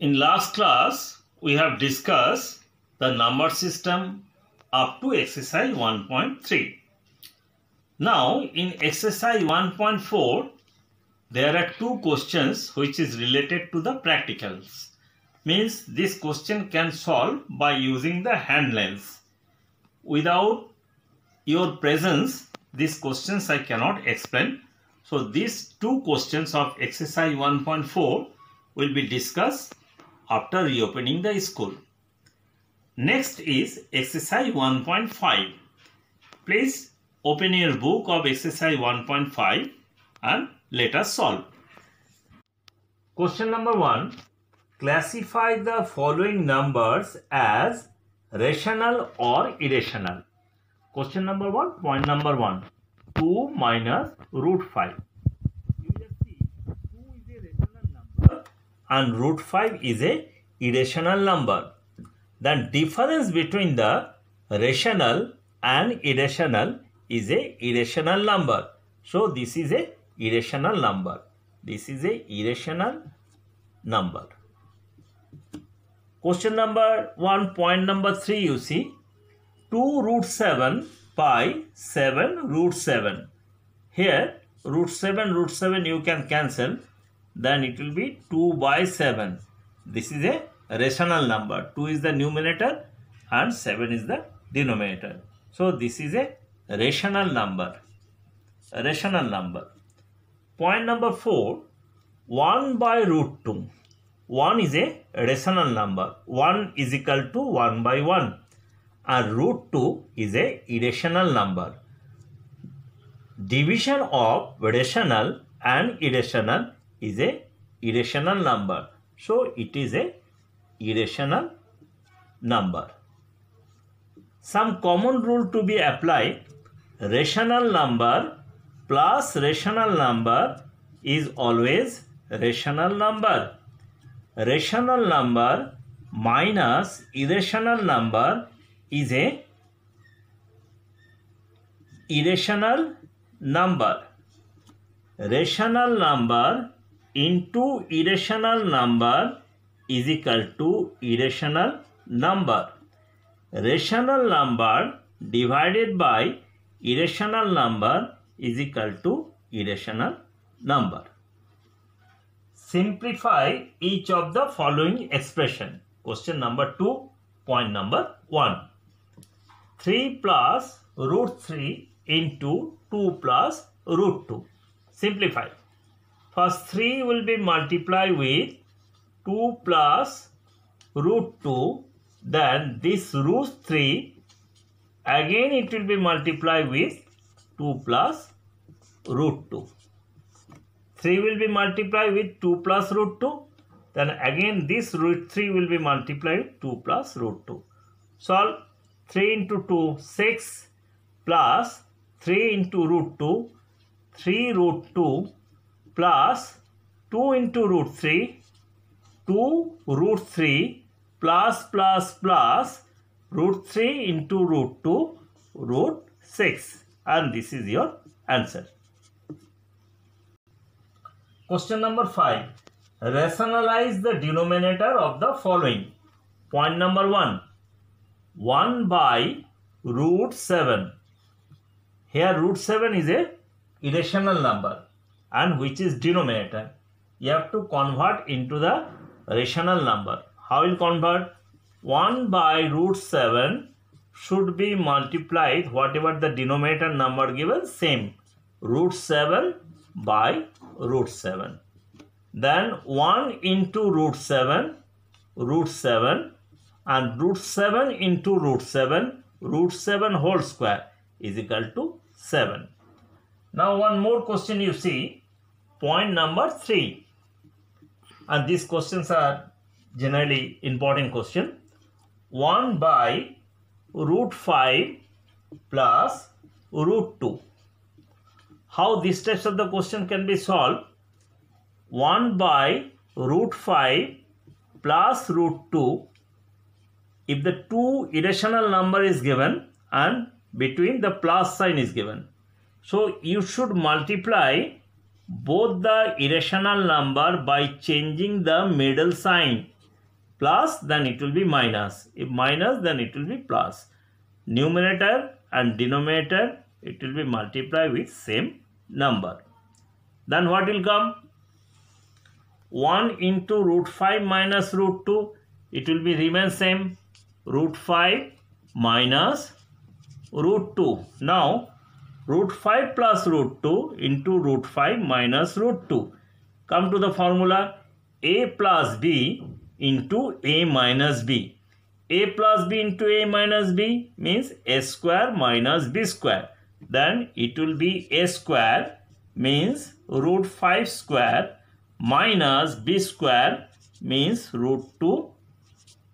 In last class, we have discussed the number system up to exercise 1.3. Now, in exercise 1.4, there are two questions which is related to the practicals. Means this question can solve by using the hand lens. Without your presence, these questions I cannot explain. So these two questions of exercise 1.4 will be discussed after reopening the school. Next is exercise 1.5. Please open your book of exercise 1.5 and let us solve. Question number 1. Classify the following numbers as rational or irrational. Question number 1, point number 1. 2 minus root 5. You will see 2 is a rational number and root 5 is a irrational number. The difference between the rational and irrational is a irrational number. So this is a irrational number. This is a irrational number. Question number 1, point number 3 you see 2 root 7 by 7 root 7. Here root 7 root 7 you can cancel then it will be 2 by 7. This is a rational number. 2 is the numerator and 7 is the denominator. So this is a rational number. A rational number. Point number 4. 1 by root 2. 1 is a rational number. 1 is equal to 1 by 1. And root 2 is a irrational number. Division of rational and irrational is a irrational number. So it is a irrational number. Some common rule to be applied. Rational number plus rational number is always rational number. Rational number minus irrational number is a irrational number. Rational number into irrational number is equal to irrational number. Rational number divided by irrational number is equal to irrational number. Simplify each of the following expression. Question number 2, point number 1. 3 plus root 3 into 2 plus root 2. Simplify. First 3 will be multiplied with 2 plus root 2. Then this root 3 again it will be multiplied with 2 plus root 2. 3 will be multiplied with 2 plus root 2. Then again this root 3 will be multiplied with 2 plus root 2. Solve 3 into 2 6 plus 3 into root 2 3 root 2 plus 2 into root 3 2 root 3 plus plus plus root 3 into root 2 root 6 and this is your answer. Question number 5. Rationalize the denominator of the following. Point number 1. 1 by root 7. Here root 7 is a irrational number and which is denominator. You have to convert into the rational number. How will convert? 1 by root 7 should be multiplied whatever the denominator number given same root 7 by root 7 then 1 into root 7 root 7 and root 7 into root 7 root 7 whole square is equal to 7 now one more question you see point number 3 and these questions are generally important question 1 by root 5 plus root 2. How these types of the question can be solved? 1 by root 5 plus root 2 if the two irrational number is given and between the plus sign is given. So you should multiply both the irrational number by changing the middle sign plus then it will be minus. If minus then it will be plus. Numerator and denominator it will be multiplied with same number. Then what will come? 1 into root 5 minus root 2 it will be remain same root 5 minus root 2. Now root 5 plus root 2 into root 5 minus root 2. Come to the formula a plus b into a minus b. a plus b into a minus b means a square minus b square. Then it will be a square means root 5 square minus b square means root 2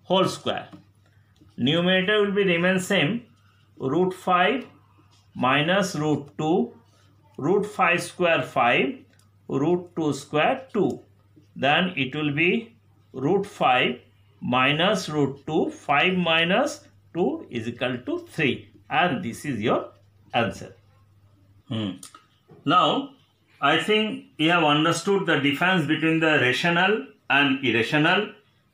whole square. Numerator will be remain same root 5 minus root 2 root 5 square 5 root 2 square 2 then it will be root 5 minus root 2 5 minus 2 is equal to 3 and this is your answer. Hmm. now i think you have understood the difference between the rational and irrational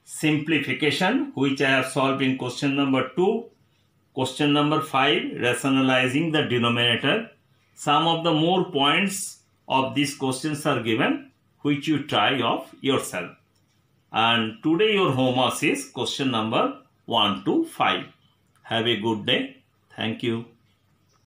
simplification which i have solved in question number 2 question number 5 rationalizing the denominator some of the more points of these questions are given which you try of yourself. And today your homework is question number 1 to 5. Have a good day. Thank you.